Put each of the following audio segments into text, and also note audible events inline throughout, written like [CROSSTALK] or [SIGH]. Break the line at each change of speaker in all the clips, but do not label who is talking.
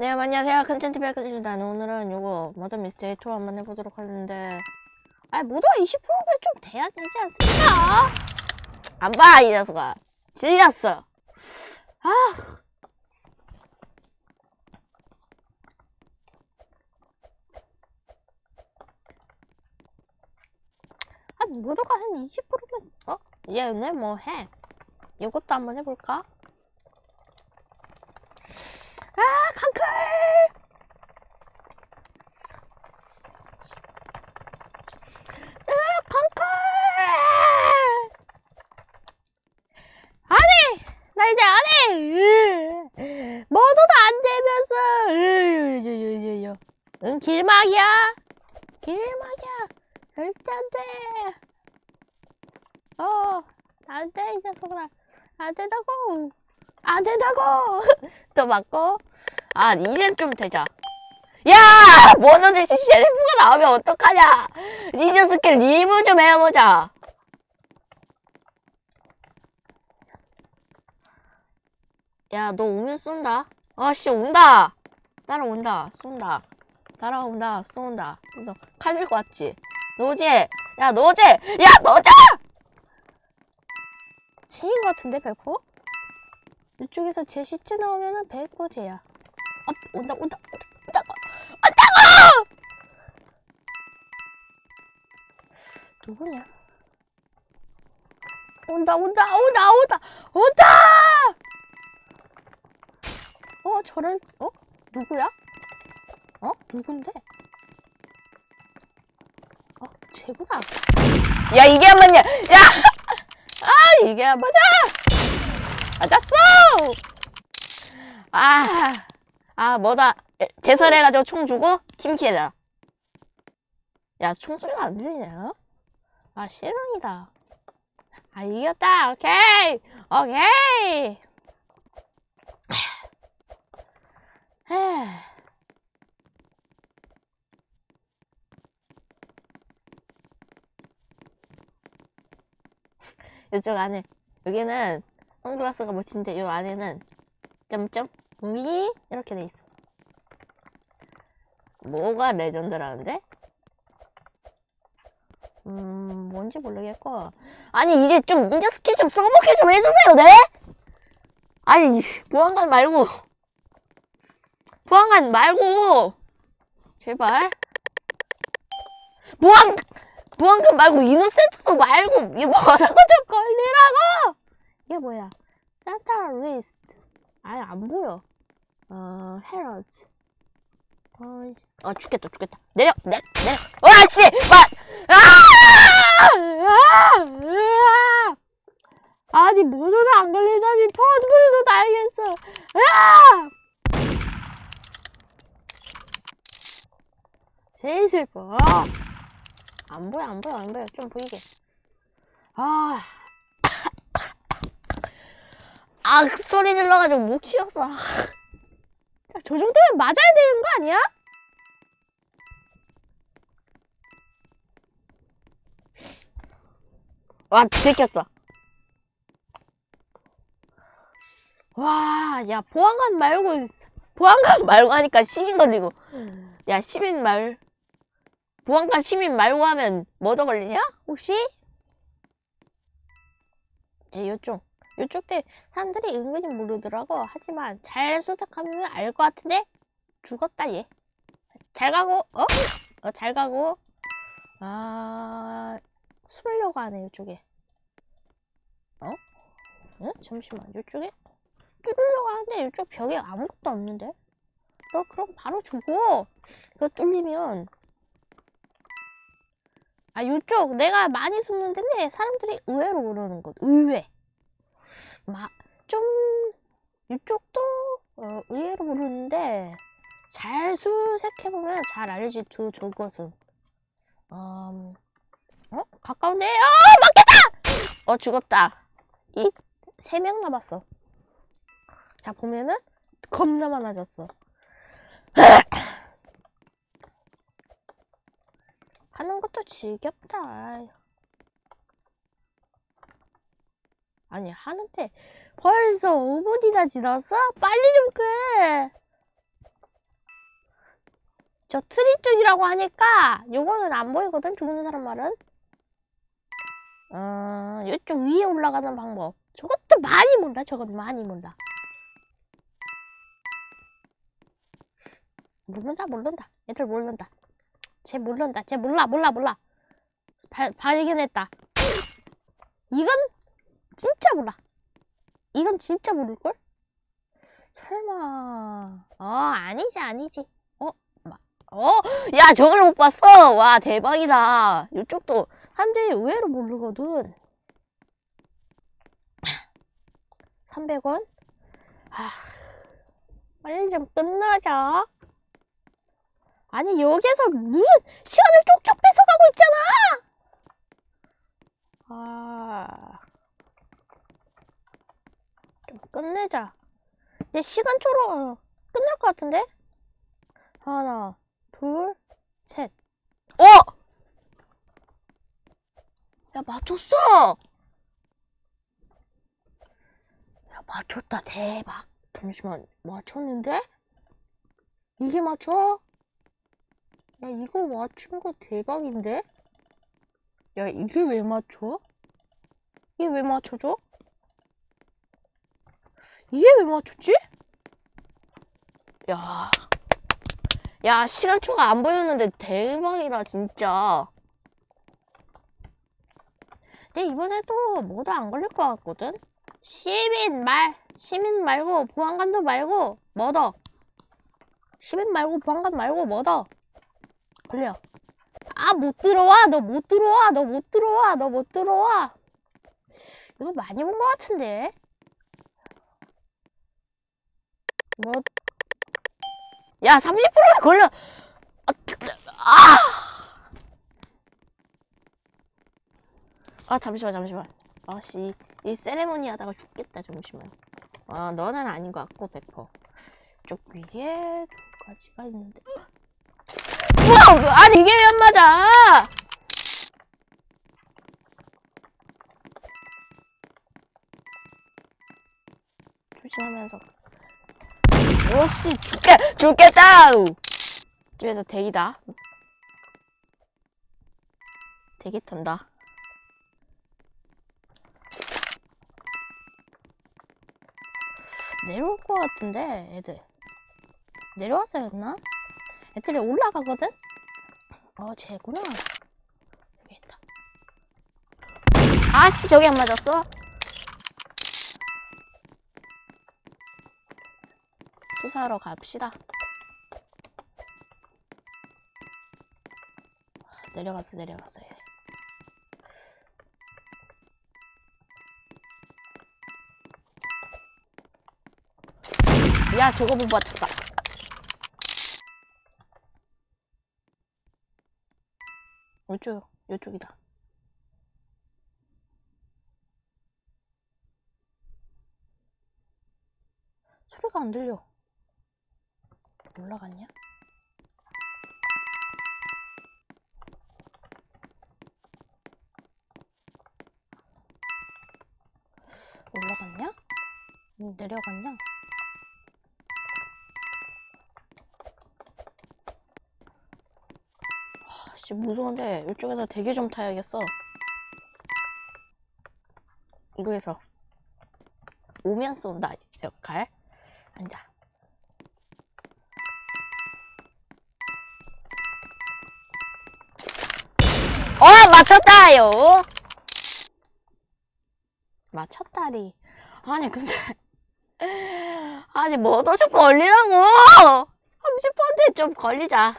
네, 안녕하세요. 컨텐츠 백입니다. 오늘은 요거 머더 미스테리 투어 한번 해보도록 하는데 아, 모두가 20%가 좀 돼야 되지 않습니까? 안 봐, 이 녀석아. 질렸어. 아. 아, 모두가 한 20%면, 어? 얘네 뭐 해? 이것도 한번 해볼까? 아, 강클! 으, 강클! 안 해! 나 이제 안 해! 뭐도도 안 되면서! 응, 길막이야! 길막이야! 절대 안 돼! 어, 안 돼, 이 녀석아. 안 된다고! 안 된다고! [LAUGHS] 또 맞고. 아, 이젠 좀 되자. 야! 모노데시 sheriff가 나오면 어떡하냐! 닌자 스킬 리뷰 좀 해보자. 야, 너 오면 쏜다. 아씨, 온다! 따라온다. 쏜다. 따라온다. 쏜다. 너 칼 들고 왔지? 노제! 야, 노제! 야, 노제! 체인 같은데, 벨코? 이쪽에서 제 시체 나오면은 100% 쟤야. 아, 온다, 온다, 온다, 온다고! 온다고! 누구냐? 온다, 온다, 온다, 온다, 온다! 어, 저런, 어? 누구야? 어? 누군데? 어, 쟤구나. 야, 이게 한 번이야! 야! [LAUGHS] 아, 이게 한 번이야! 맞았어! 아, 아, 뭐다. 제설해가지고 총 주고, 팀킬이라. 야, 총소리가 안 들리냐? 아, 실망이다. 아, 이겼다. 오케이! 오케이! 이쪽 안에, 여기는 선글라스가 멋진데 이 안에는 점점 위? 이렇게 돼 있어. 뭐가 레전드라는데? 음 뭔지 모르겠고. 아니 이제 좀 닌자 스킬 좀 써먹게 좀 해주세요 네? 아니 보안관 말고. 보안관 말고. 제발. 보안 보안관 말고 innocent도 말고 이거 뭐라고 좀 걸리라고 이게 뭐야? Santa list. 아예 안 보여. 어, 헤럴즈. 어, 어, 죽겠다, 죽겠다. 내려, 내려, 내려. 와, 씨! 와! 아! 아! 아니, 모두도 안 걸리다니, 퍼즐도 다행했어. 아! 제일 슬퍼. 안 보여, 안 보여, 안 보여. 좀 보이게. 아. 아, 그 소리 질러가지고 목 쉬었어. 아. 자, 저 정도면 맞아야 되는 거 아니야? 와, 들켰어. 와, 야, 보안관 말고, 보안관 말고 하니까 시민 걸리고. 야, 시민 말, 보안관 시민 말고 하면 뭐더 걸리냐? 혹시? 자, 요쪽. 요쪽 때 사람들이 은근히 모르더라고. 하지만 잘 수색하면 알 것 같은데? 죽었다, 얘. 잘 가고, 어? 어, 잘 가고. 아, 숨으려고 하네, 요쪽에. 어? 응? 잠시만, 요쪽에? 뚫으려고 하는데, 요쪽 벽에 아무것도 없는데? 너 그럼 바로 죽어. 그거 뚫리면. 아, 요쪽 내가 많이 숨는 데인데, 사람들이 의외로 그러는 것. 의외. 마, 좀, 이쪽도, 어, 의외로 모르는데, 잘 수색해보면 잘 알지, 두, 저것은. 음, 어? 가까운데? 어, 맞겠다! 어, 죽었다. 이, 세 명 남았어. 자, 보면은, 겁나 많아졌어. [LAUGHS] 하는 것도 지겹다. 아니 하는데 벌써 5분이나 지났어? 빨리 좀 끄! 저 트리 쪽이라고 하니까 요거는 안 보이거든 죽는 사람 말은? 어 이쪽 위에 올라가는 방법. 저것도 많이 몰라 저건 많이 몰라 모른다 모른다. 얘들 모른다. 쟤 모른다 쟤 몰라 몰라 몰라. 발, 발견했다. 이건 진짜 몰라 이건 진짜 모를걸? 설마 어 아니지 아니지 어? 마- 어? 야 저걸 못 봤어 와 대박이다 이쪽도 사람들이 의외로 모르거든 [CLEARS THROAT] 300원? 아 빨리 좀 끝나자 아니 여기서 무슨 시간을 쪽쪽 뺏어가고 있잖아 아... 좀 끝내자 얘 시간초로 어, 끝날 것 같은데? 하나, 둘, 셋. 어! 야, 맞췄어! 야, 맞췄다. 대박. 잠시만, 맞췄는데? 이게 맞춰? 야, 이거 맞춘 거 대박인데? 야, 이게 왜 맞춰? 이게 왜 맞춰줘? 이게 왜 맞췄지? 야. 야, 시간초가 안 보였는데 대박이다, 진짜. 근데 이번에도 뭐도 안 걸릴 것 같거든? 시민 말, 시민 말고, 보안관도 말고, 뭐더? 시민 말고, 보안관 말고, 뭐더? 걸려. 아, 못 들어와! 너 못 들어와! 너 못 들어와! 너 못 들어와! 이거 많이 본 것 같은데? 뭐? 야, 30%가 걸려! 아! 아! 아, 잠시만, 잠시만. 아씨, 이 세레모니 하다가 죽겠다, 잠시만. 아, 너는 아닌 것 같고, 100%. 쪽 위에 두 가지가 있는데. 우와! 아니, 이게 왜 안 맞아! 조심하면서. 오씨, 죽겠, 죽겠다! 뒤에서 대기다. 대기 턴다. 내려올 것 같은데, 애들. 내려왔어야 했나? 애들이 올라가거든? 어, 쟤구나. 여기 있다. 아씨, 저기 안 맞았어? 수사하러 갑시다. 내려갔어, 내려갔어, 얘. 야, 저거 못 맞췄다. 이쪽, 이쪽이다. 소리가 안 들려. 올라갔냐? 올라갔냐? 음, 내려갔냐? 아, 씨, 무서운데 이쪽에서 대기 좀 타야겠어. 이거에서 오면 쏜다. 역할. 앉아. 어, 맞췄다요. 맞췄다리. 아니, 근데. [LAUGHS] 아니, 뭐도 좀 걸리라고! 30%에 좀 걸리자.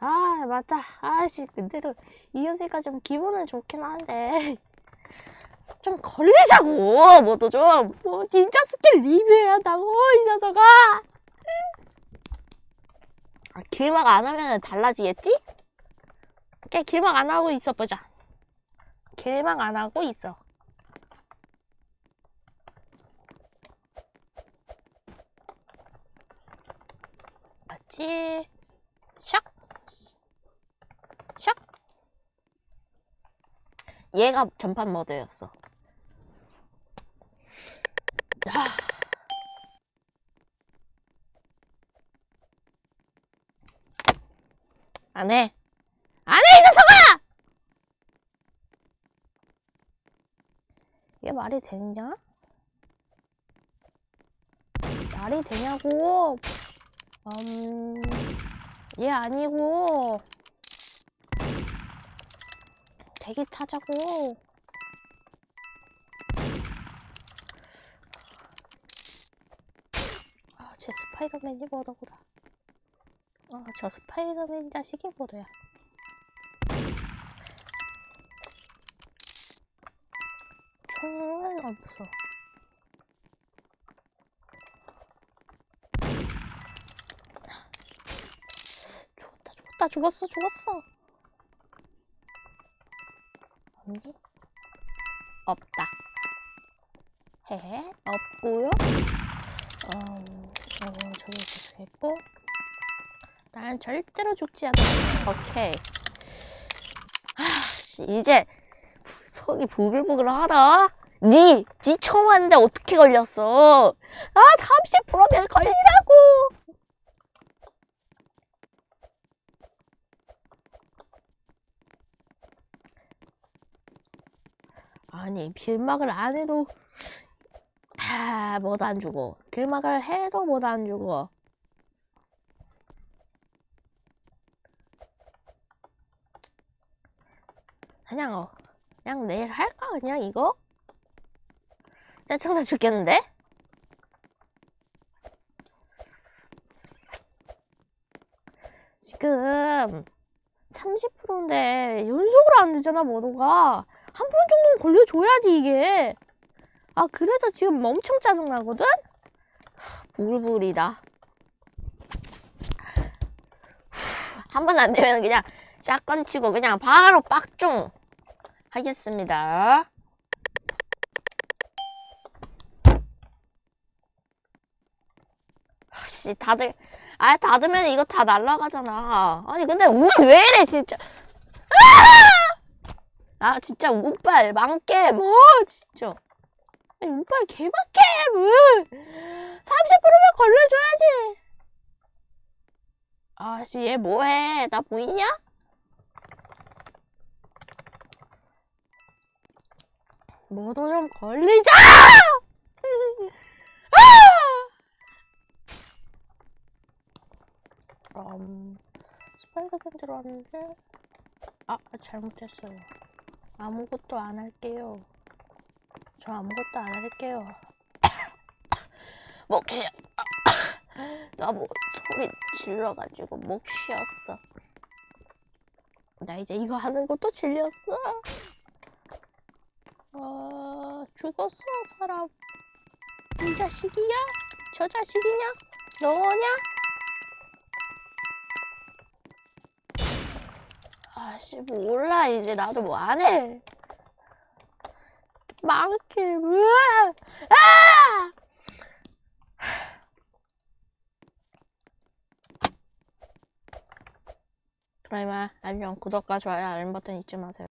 아, 맞다. 아씨, 근데도 이현세가 좀 기분은 좋긴 한데. [LAUGHS] 좀 걸리자고! 뭐도 좀. 뭐, 닌자 스킬 리뷰해야 한다고, 이 녀석아! 아, 길막 안 하면 달라지겠지? 오케이, 길막 안 하고 있어 보자. 길막 안 하고 있어. 맞지? 샥! 샥! 얘가 전판 모드였어. 아. 안 해. 안 해, 이 녀석아! 이게 말이 되냐? 말이 되냐고. 음, 얘 아니고. 대기 타자고. 아, 쟤 스파이더맨이 뭐더구나. 아, 저 스파이더맨 자식이 뭐더야. 총은 없어. 죽었다, 죽었다, 죽었어, 죽었어. 없니? 없다. 헤헤, 없고요. 음, 어, 저기 계속했고. 난 절대로 죽지 않아. 오케이. 아, 씨, 이제 속이 부글부글하다. 니, 니 처음 왔는데 어떻게 걸렸어? 아, 30%면 걸리라고. 아니, 빌막을 안 해도 다못안 주고, 빌막을 해도 못 안 주고. 그냥 어, 그냥 내일 할까 그냥 이거? 짜증나 죽겠는데? 지금 30%인데 연속으로 안 되잖아 번호가 한 번 정도는 걸려줘야지 이게 아 그래서 지금 엄청 짜증나거든? 부글부글이다 한 번 안 되면 그냥 샷건 치고 그냥 바로 빡종 하겠습니다. 씨, 다들, 아, 닫으면 이거 다 날라가잖아. 아니, 근데 우리 왜 이래, 진짜. 아! 아, 진짜 운빨, 망게, 뭐, 진짜. 아니, 운빨 개망게, 뭐. 30%면 걸려줘야지. 아씨, 얘 뭐해? 나 보이냐? 뭐도 좀 걸리자! 아! 음, 스파이더맨 들어왔는데, 아, 잘못했어요. 아무것도 안 할게요. 저 아무것도 안 할게요. 목 쉬어. 나뭐 소리 질러가지고 목 쉬었어. 나 이제 이거 하는 것도 질렸어. 아, 죽었어, 사람. 이 자식이야? 저 자식이냐? 너냐? 씨, 몰라. 이제 나도 뭐 안 해. 망게, 왜? 아! 그러면 안녕 구독과 좋아요 알림 버튼 잊지 마세요.